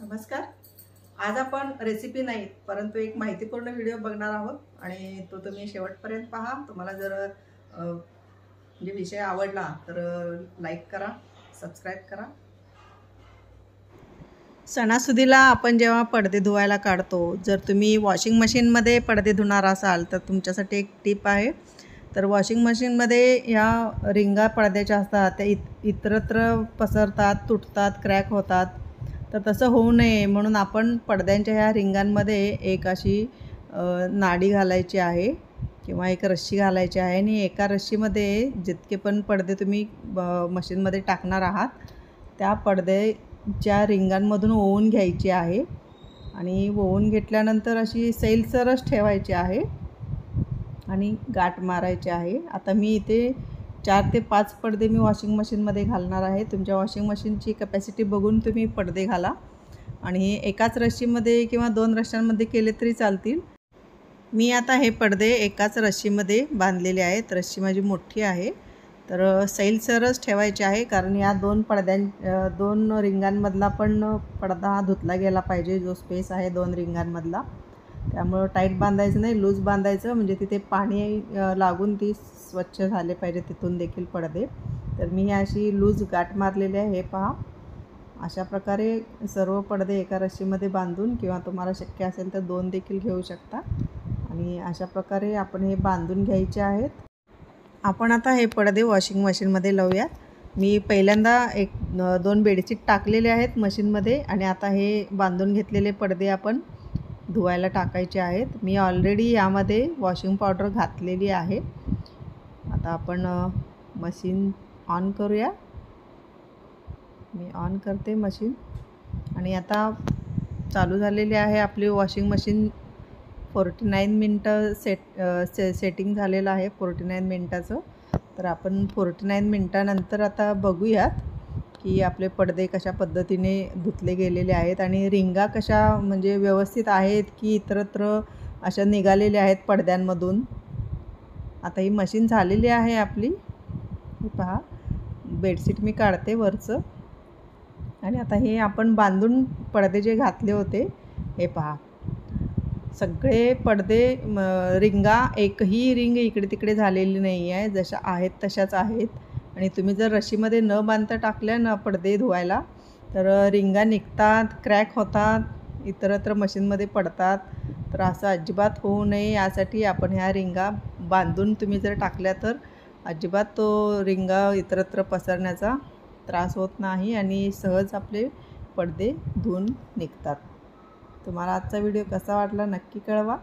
नमस्कार. आज आपण रेसिपी नाही परंतु एक माहितीपूर्ण व्हिडिओ बघणार आहोत आणि तो तुम्ही शेवटपर्यंत पहा. तुम्हाला जर म्हणजे विषय आवडला तर लाईक करा सबस्क्राईब करा. सणासुदीला आपण जेव्हा पडदे धुवायला काढतो जर तुम्ही वॉशिंग मशीनमध्ये पडदे धुणार असाल तर तुमच्यासाठी एक टिप आहे. तर वॉशिंग मशीनमध्ये ह्या रिंगा पडद्याच्या असतात त्या इत इतरत्र पसरतात तुटतात क्रॅक होतात. तर तसं होऊ नये म्हणून आपण पडद्यांच्या ह्या रिंगांमध्ये एक अशी नाडी घालायची आहे किंवा एक रस्सी घालायची आहे आणि एका रस्सीमध्ये जितके पण पडदे तुम्ही ब- मशीनमध्ये टाकणार आहात त्या पडद्याच्या रिंगांमधून ओवून घ्यायची आहे आणि ओवून घेतल्यानंतर अशी सैलसरच ठेवायची आहे आणि गाठ मारायची आहे. आता मी इथे चार ते पाच पडदे मी वॉशिंग मशीनमध्ये घालणार आहे. तुमच्या वॉशिंग मशीनची कपॅसिटी बघून तुम्ही पडदे घाला. आणि एकाच रश्शीमध्ये किंवा दोन रश्श्यांमध्ये केले तरी चालतील. मी आता हे पडदे एकाच रश्शीमध्ये बांधलेले आहेत. रश्शी माझी मोठी आहे. तर सैलसरच ठेवायचे आहे. कारण या दोन पडद्यां दोन रिंगांमधला पण पडदा हा धुतला गेला पाहिजे. जो स्पेस आहे दोन रिंगांमधला. त्यामुळं टाईट बांधायचं नाही लूज बांधायचं. म्हणजे तिथे पाणी लागून ती स्वच्छ झाले पाहिजे तिथून देखील पडदे. तर मी अशी लूज गाठ मारलेली आहे हे पहा. अशा प्रकारे सर्व पडदे एका रस्सीमध्ये बांधून किंवा तुम्हाला शक्य असेल तर दोन देखील घेऊ शकता. आणि अशा प्रकारे आपण हे बांधून घ्यायचे आहेत. आपण आता हे पडदे वॉशिंग मशीनमध्ये लावूयात. मी पहिल्यांदा एक दोन बेडशीट टाकलेले आहेत मशीनमध्ये आणि आता हे बांधून घेतलेले पडदे आपण धुवायला टाकायचे आहेत. मी ऑलरेडी यामध्ये वॉशिंग पावडर घातलेली आहे. आता आपण मशीन ऑन करूया. मी ऑन करते मशीन आणि आता चालू झालेली आहे आपली वॉशिंग मशीन फोर्टी नाईन मिनटं सेट से सेटिंग झालेलं आहे फोर्टी नाईन मिनटाचं. तर आपण फोर्टी नाईन मिनटानंतर आता बघूयात. की आपले पडदे कशा पद्धतीने धुतले गेलेले आहेत आणि रिंगा कशा म्हणजे व्यवस्थित आहेत की इतरत्र अशा निघालेल्या आहेत पडद्यांमधून? आता ही मशीन झालेली आहे आपली. हे पहा. बेडशीट मी काढते वरचं. आणि आता हे आपण बांधून पडदे जे घातले होते हे पहा. सगळे पडदे रिंगा एकही रिंग इकडे तिकडे झालेली नाही आहे जशा आहेत तशाच आहेत. आणि तुम्ही जर रशीमध्ये न बांधता टाकल्या ना पडदे धुवायला तर रिंगा निघतात क्रॅक होतात इतरत्र मशीनमध्ये पडतात. तर असं अजिबात होऊ नये. यासाठी आपण ह्या रिंगा बांधून तुम्ही जर टाकल्या तर अजिबात तो रिंगा इतरत्र पसरण्याचा त्रास होत नाही आणि सहज आपले पडदे धुवून निघतात. तुम्हाला आजचा व्हिडिओ कसा वाटला नक्की कळवा.